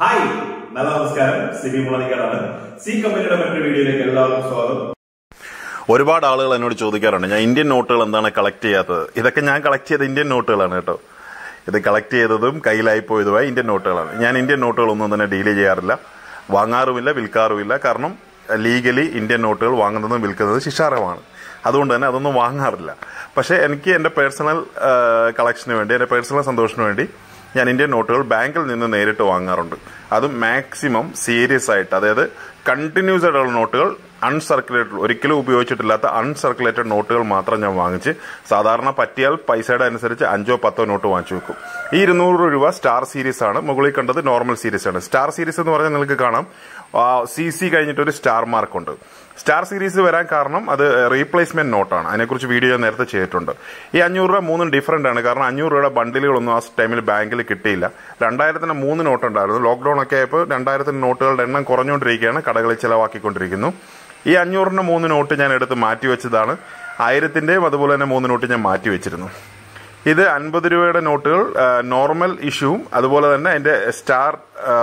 Hi നല്ല നമസ്കാരം. Sibi മുളനിക്കാടാണ്. C കമ്പനിയുടെ മറ്റൊരു വീഡിയോയിലേക്ക് എല്ലാവർക്കും സ്വാഗതം. ഒരുപാട് ആളുകൾ എന്നോട് ചോദിക്കാറുണ്ട് ഞാൻ ഇന്ത്യൻ നോട്ടുകൾ എന്താണ് കളക്ട് ചെയ്യാത്തത്? ഇതൊക്കെ ഞാൻ കളക്ട് ചെയ്ത ഇന്ത്യൻ നോട്ടുകളാണ് കേട്ടോ. ഇത് കളക്ട് ചെയ്തതും കയ്യിലായി പോയതുമായ ഇന്ത്യൻ നോട്ടുകളാണ്. ഞാൻ ഇന്ത്യൻ നോട്ടുകളൊന്നും തന്നെ ഡീൽ ചെയ്യാറില്ല. വാങ്ങാറുമില്ല വിൽക്കാറുമില്ല. കാരണം ലീഗലി ഇന്ത്യൻ നോട്ടുകൾ വാങ്ങുന്നതും വിൽക്കുന്നതും ശിക്ഷാർഹമാണ്. അതുകൊണ്ട് തന്നെ അതൊന്നും വാങ്ങാറില്ല. പക്ഷേ എനിക്ക് എന്റെ പേഴ്സണൽ കളക്ഷന് വേണ്ടി എന്റെ പേഴ്സണൽ സന്തോഷത്തിന് വേണ്ടി ഞാൻ ഇന്ത്യൻ നോട്ടുകൾ ബാങ്കിൽ നിന്ന് നേരിട്ട് വാങ്ങാറുണ്ട്. അതും മാക്സിമം സീരിയസ് ആയിട്ട് അതായത് കണ്ടിന്യൂസ് ആയിട്ടുള്ള നോട്ടുകൾ അൺസർക്കുലേറ്റഡ് ഒരിക്കലും ഉപയോഗിച്ചിട്ടില്ലാത്ത അൺസർക്കുലേറ്റഡ് നോട്ടുകൾ മാത്രം ഞാൻ വാങ്ങിച്ച് സാധാരണ പറ്റിയാൽ പൈസയുടെ അനുസരിച്ച് അഞ്ചോ പത്തോ നോട്ട് വാങ്ങിച്ചു വെക്കും. ഈ ഇരുന്നൂറ് രൂപ സ്റ്റാർ സീരീസ് ആണ്. മുകളിൽ കണ്ടത് നോർമൽ സീരീസ് ആണ്. സ്റ്റാർ സീരീസ് എന്ന് പറഞ്ഞാൽ നിങ്ങൾക്ക് കാണാം. സി സി കഴിഞ്ഞിട്ട് ഒരു സ്റ്റാർ മാർക്ക് ഉണ്ട്. സ്റ്റാർ സീരീസ് വരാൻ കാരണം അത് റീപ്ലേസ്മെന്റ് നോട്ടാണ് അതിനെക്കുറിച്ച് വീഡിയോ ഞാൻ നേരത്തെ ചെയ്തിട്ടുണ്ട്. ഈ അഞ്ഞൂറ് രൂപ മൂന്നും ഡിഫറെന്റ് ആണ്. കാരണം അഞ്ഞൂറ് രൂപയുടെ ബണ്ടിലുകളൊന്നും ആ ടൈമിൽ ബാങ്കിൽ കിട്ടിയില്ല. രണ്ടായിരത്തിന് മൂന്ന് നോട്ടുണ്ടായിരുന്നു ലോക്ക്ഡൌൺ ഒക്കെ ആയപ്പോൾ രണ്ടായിരത്തിന് നോട്ടുകളുടെ എണ്ണം കുറഞ്ഞുകൊണ്ടിരിക്കുകയാണ്. കടകളിൽ ചിലവാക്കിക്കൊണ്ടിരിക്കുന്നു. ഈ അഞ്ഞൂറിന് മൂന്ന് നോട്ട് ഞാൻ എടുത്ത് മാറ്റി വെച്ചതാണ്. ആയിരത്തിന്റെയും അതുപോലെ തന്നെ മൂന്ന് നോട്ട് ഞാൻ മാറ്റി വെച്ചിരുന്നു. ഇത് അൻപത് രൂപയുടെ നോട്ടുകൾ നോർമൽ ഇഷ്യൂവും അതുപോലെ തന്നെ അതിന്റെ സ്റ്റാർ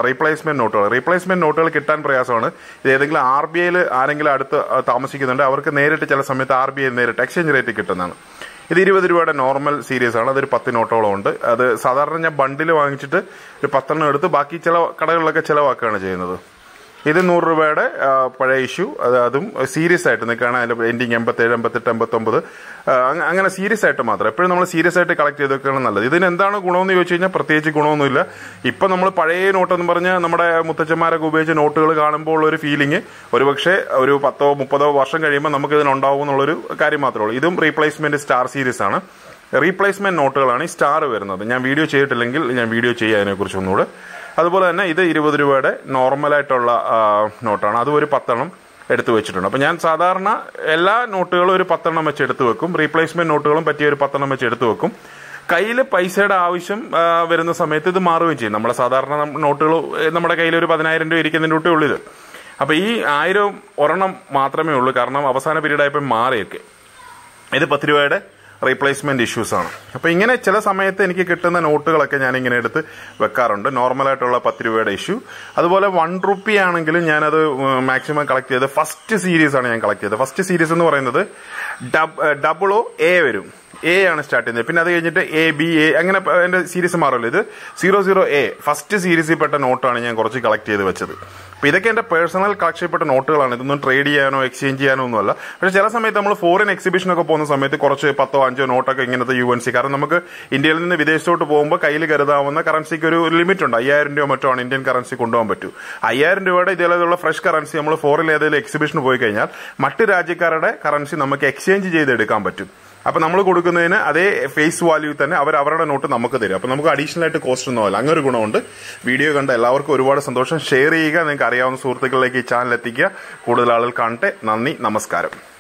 റീപ്ലേസ്മെന്റ് നോട്ടുകൾ. റീപ്ലേസ്മെന്റ് നോട്ടുകൾ കിട്ടാൻ പ്രയാസമാണ്. ഇത് ഏതെങ്കിലും ആർ ബി ഐയിൽ ആരെങ്കിലും അടുത്ത് താമസിക്കുന്നുണ്ട് അവർക്ക് നേരിട്ട് ചില സമയത്ത് ആർ ബി ഐ നേരിട്ട് എക്സ്ചേഞ്ച് റേറ്റ് കിട്ടുന്നതാണ്. ഇത് ഇരുപത് രൂപയുടെ നോർമൽ സീരീസ് ആണ്. അതൊരു പത്ത് നോട്ടോളം ഉണ്ട്. അത് സാധാരണ ഞാൻ ബണ്ടിൽ വാങ്ങിച്ചിട്ട് ഒരു പത്തെണ്ണം എടുത്ത് ബാക്കി ചില കടകളിലൊക്കെ ചിലവാക്കുകയാണ് ചെയ്യുന്നത്. ഇത് നൂറ് രൂപയുടെ പഴയ ഇഷ്യൂ അത് അതും സീരിയസ് ആയിട്ട് നിൽക്കുകയാണ്. അതിൽ എൻഡിങ് എൺപത്തേഴ് എൺപത്തെട്ട് എൺപത്തൊമ്പത്. അങ്ങനെ സീരിയസ് ആയിട്ട് മാത്രം. എപ്പോഴും നമ്മൾ സീരിയസ് ആയിട്ട് കളക്ട് ചെയ്ത് വെക്കുകയാണ് നല്ലത്. ഇതിന് എന്താണ് ഗുണമെന്ന് ചോദിച്ചു കഴിഞ്ഞാൽ പ്രത്യേകിച്ച് ഗുണമൊന്നുമില്ല. ഇപ്പം നമ്മൾ പഴയ നോട്ട് എന്ന് പറഞ്ഞാൽ നമ്മുടെ മുത്തച്ഛന്മാരൊക്കെ ഉപയോഗിച്ച നോട്ടുകൾ കാണുമ്പോൾ ഉള്ള ഒരു ഫീലിംഗ് ഒരുപക്ഷെ ഒരു പത്തോ മുപ്പതോ വർഷം കഴിയുമ്പോൾ നമുക്ക് ഇതിനുണ്ടാവും എന്നുള്ളൊരു കാര്യം മാത്രമേ ഉള്ളൂ. ഇതും റീപ്ലേസ്മെന്റ് സ്റ്റാർ സീരീസ് ആണ്. റീപ്ലേസ്മെന്റ് നോട്ടുകളാണ് ഈ സ്റ്റാർ വരുന്നത്. ഞാൻ വീഡിയോ ചെയ്തിട്ടില്ലെങ്കിൽ ഞാൻ വീഡിയോ ചെയ്യാം അതിനെക്കുറിച്ച് ഒന്നുകൂടെ. അതുപോലെ തന്നെ ഇത് ഇരുപത് രൂപയുടെ നോർമലായിട്ടുള്ള നോട്ടാണ് അതും ഒരു പത്തെണ്ണം എടുത്തു വെച്ചിട്ടുണ്ട്. അപ്പോൾ ഞാൻ സാധാരണ എല്ലാ നോട്ടുകളും ഒരു പത്തെണ്ണം വെച്ച് എടുത്തു വെക്കും. റീപ്ലേസ്മെന്റ് നോട്ടുകളും പറ്റിയ ഒരു പത്തെണ്ണം വെച്ച് എടുത്തു വെക്കും. കയ്യിൽ പൈസയുടെ ആവശ്യം വരുന്ന സമയത്ത് ഇത് മാറുകയും ചെയ്യും. നമ്മളെ സാധാരണ നോട്ടുകൾ നമ്മുടെ കയ്യിൽ ഒരു പതിനായിരം രൂപ ഇരിക്കുന്നതിന്റെ തൊട്ടേ ഉള്ളൂ ഇത്. അപ്പൊ ഈ ആയിരം ഒരെണ്ണം മാത്രമേ ഉള്ളൂ. കാരണം അവസാന പീരീഡ് ആയപ്പോൾ മാറിയൊക്കെ. ഇത് പത്ത് രൂപയുടെ റീപ്ലേസ്മെന്റ് ഇഷ്യൂസ് ആണ്. അപ്പൊ ഇങ്ങനെ ചില സമയത്ത് എനിക്ക് കിട്ടുന്ന നോട്ടുകളൊക്കെ ഞാൻ ഇങ്ങനെ എടുത്ത് വെക്കാറുണ്ട്. നോർമലായിട്ടുള്ള പത്ത് രൂപയുടെ ഇഷ്യൂ അതുപോലെ വൺ റുപ്പി ആണെങ്കിലും ഞാനത് മാക്സിമം കളക്ട് ചെയ്ത് ഫസ്റ്റ് സീരീസ് ആണ് ഞാൻ കളക്ട് ചെയ്തത്. ഫസ്റ്റ് സീരീസ് എന്ന് പറയുന്നത് ഡബിൾ ഒ എ വരും. എ ആണ് സ്റ്റാർട്ട് ചെയ്യുന്നത്. പിന്നെ അത് കഴിഞ്ഞിട്ട് എ ബി എ അങ്ങനെ എന്റെ സീരീസ് മാറുമല്ലോ. ഇത് സീറോ സീറോ എ ഫസ്റ്റ് സീരീസിൽ പെട്ട നോട്ടാണ് ഞാൻ കുറച്ച് കളക്ട് ചെയ്ത് വെച്ചത്. അപ്പൊ ഇതൊക്കെ എന്റെ പേഴ്സണൽ കളക്ഷൻ നോട്ടുകളാണ് ഇതൊന്നും ട്രേഡ് ചെയ്യാനോ എക്സ്ചേഞ്ച് ചെയ്യാനോ ഒന്നുമല്ല. പക്ഷെ ചില സമയത്ത് നമ്മൾ ഫോറിൻ എക്സിബിഷനൊക്കെ പോകുന്ന സമയത്ത് കുറച്ച് പത്തോ അഞ്ചോ നോട്ടൊക്കെ ഇങ്ങനത്തെ യു എൻ സി കാരണം നമുക്ക് ഇന്ത്യയിൽ നിന്ന് വിദേശത്തോട്ട് പോകുമ്പോൾ കയ്യിൽ കരുതാവുന്ന കറൻസിക്ക് ഒരു ലിമിറ്റ് ഉണ്ട്. അയ്യായിരം രൂപ മറ്റോ ആണ് ഇന്ത്യൻ കറൻസി കൊണ്ടുപോകാൻ പറ്റൂ. അയ്യായിരം രൂപയുടെ ഇതേപോലെയുള്ള ഫ്രഷ് കറൻസി നമ്മൾ ഫോറിൻ ഏതെങ്കിലും എക്സിബിഷന് പോയി കഴിഞ്ഞാൽ മറ്റ് രാജ്യക്കാരുടെ കറൻസി നമുക്ക് എക്സ്ചേഞ്ച് ചെയ്തെടുക്കാൻ പറ്റും. അപ്പൊ നമ്മൾ കൊടുക്കുന്നതിന് അതേ ഫേസ് വാല്യൂ തന്നെ അവർ അവരുടെ നോട്ട് നമുക്ക് തരും. അപ്പൊ നമുക്ക് അഡീഷണൽ ആയിട്ട് കോസ്റ്റ് ഒന്നും ആവില്ല. അങ്ങനെ ഗുണമുണ്ട്. വീഡിയോ കണ്ട എല്ലാവർക്കും ഒരുപാട് സന്തോഷം. ഷെയർ ചെയ്യുക. നിങ്ങൾക്ക് അറിയാവുന്ന സുഹൃത്തുക്കളിലേക്ക് ഈ ചാനൽ എത്തിക്കുക. കൂടുതൽ ആളുകൾ കാണട്ടെ. നന്ദി. നമസ്കാരം.